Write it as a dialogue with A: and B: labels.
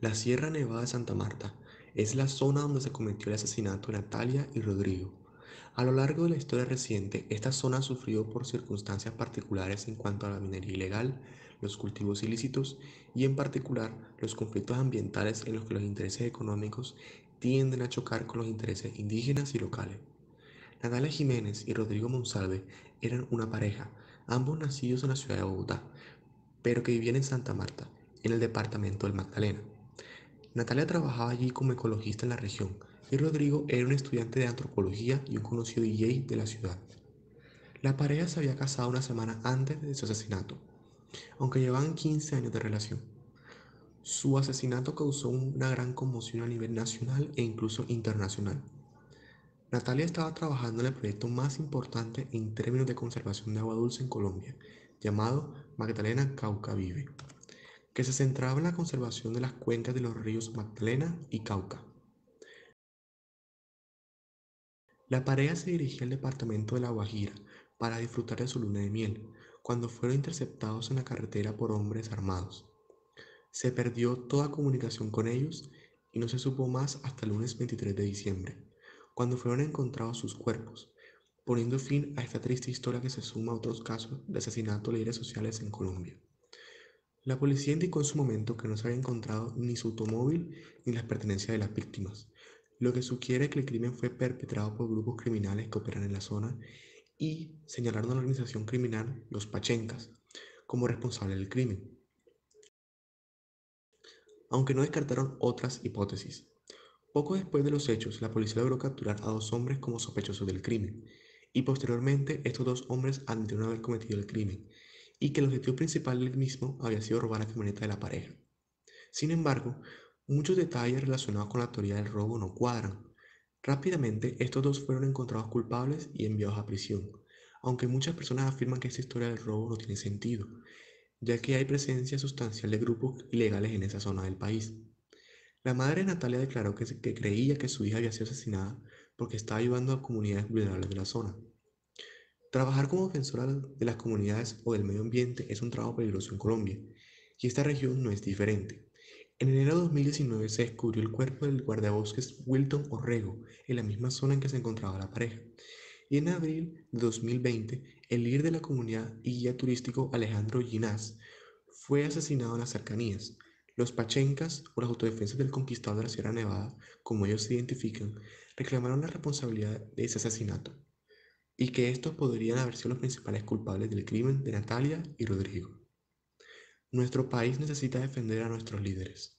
A: La Sierra Nevada de Santa Marta es la zona donde se cometió el asesinato de Natalia y Rodrigo. A lo largo de la historia reciente, esta zona ha sufrido por circunstancias particulares en cuanto a la minería ilegal, los cultivos ilícitos y en particular los conflictos ambientales en los que los intereses económicos tienden a chocar con los intereses indígenas y locales. Natalia Jiménez y Rodrigo Monsalve eran una pareja, ambos nacidos en la ciudad de Bogotá, pero que vivían en Santa Marta, en el departamento del Magdalena. Natalia trabajaba allí como ecologista en la región y Rodrigo era un estudiante de antropología y un conocido DJ de la ciudad. La pareja se había casado una semana antes de su asesinato, aunque llevaban 15 años de relación. Su asesinato causó una gran conmoción a nivel nacional e incluso internacional. Natalia estaba trabajando en el proyecto más importante en términos de conservación de agua dulce en Colombia, llamado Magdalena Cauca Vive que se centraba en la conservación de las cuencas de los ríos Magdalena y Cauca. La pareja se dirigía al departamento de La Guajira para disfrutar de su luna de miel, cuando fueron interceptados en la carretera por hombres armados. Se perdió toda comunicación con ellos y no se supo más hasta el lunes 23 de diciembre, cuando fueron encontrados sus cuerpos, poniendo fin a esta triste historia que se suma a otros casos de asesinato de líderes sociales en Colombia. La policía indicó en su momento que no se había encontrado ni su automóvil ni las pertenencias de las víctimas, lo que sugiere que el crimen fue perpetrado por grupos criminales que operan en la zona y señalaron a la organización criminal Los Pachencas como responsable del crimen, aunque no descartaron otras hipótesis. Poco después de los hechos, la policía logró capturar a dos hombres como sospechosos del crimen, y posteriormente estos dos hombres admitieron haber cometido el crimen, y que el objetivo principal del mismo había sido robar la camioneta de la pareja. Sin embargo, muchos detalles relacionados con la teoría del robo no cuadran. Rápidamente, estos dos fueron encontrados culpables y enviados a prisión, aunque muchas personas afirman que esta historia del robo no tiene sentido, ya que hay presencia sustancial de grupos ilegales en esa zona del país. La madre de Natalia declaró que, que creía que su hija había sido asesinada porque estaba ayudando a comunidades vulnerables de la zona. Trabajar como defensora de las comunidades o del medio ambiente es un trabajo peligroso en Colombia, y esta región no es diferente. En enero de 2019 se descubrió el cuerpo del guardabosques Wilton Orrego, en la misma zona en que se encontraba la pareja. Y en abril de 2020, el líder de la comunidad y guía turístico Alejandro Ginás fue asesinado en las cercanías. Los pachencas o las autodefensas del conquistador de la Sierra Nevada, como ellos se identifican, reclamaron la responsabilidad de ese asesinato y que estos podrían haber sido los principales culpables del crimen de Natalia y Rodrigo. Nuestro país necesita defender a nuestros líderes.